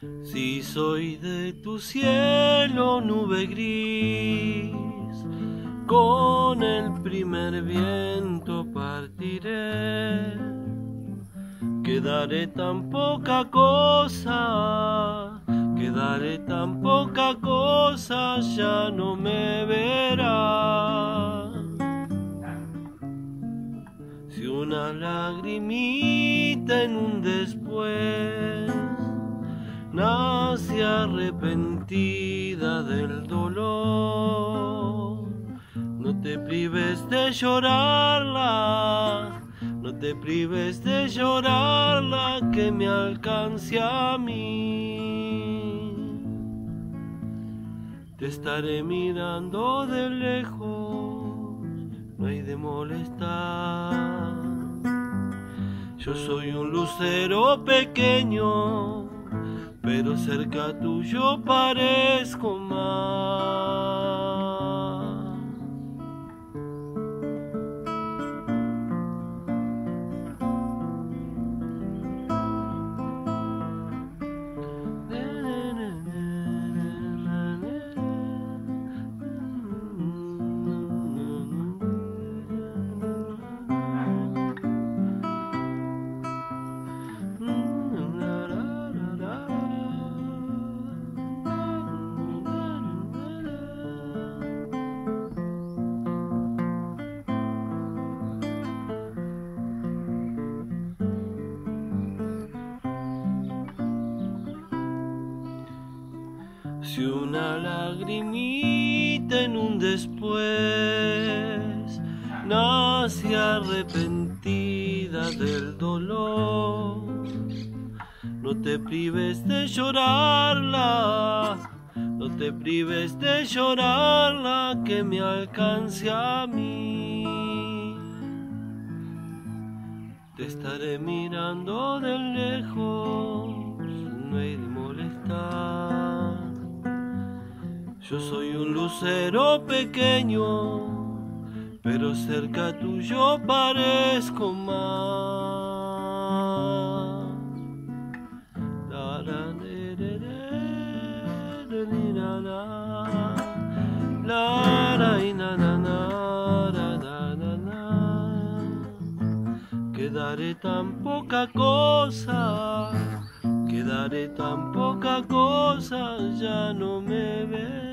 Si soy de tu cielo nube gris, con el primer viento partiré. Quedaré tan poca cosa, quedaré tan poca cosa, ya no me verá. Si una lagrimita en un después arrepentida del dolor. No te prives de llorarla, no te prives de llorarla que me alcance a mí. Te estaré mirando de lejos, no hay de molestar. Yo soy un lucero pequeño pero cerca tuyo parezco más. Si una lagrimita en un después nace arrepentida del dolor, no te prives de llorarla, no te prives de llorarla que me alcance a mí. Te estaré mirando de lejos, no hay de molestar. Yo soy un lucero pequeño, pero cerca tuyo parezco más. Quedaré tan poca cosa, quedaré tan poca cosa, ya no me ves.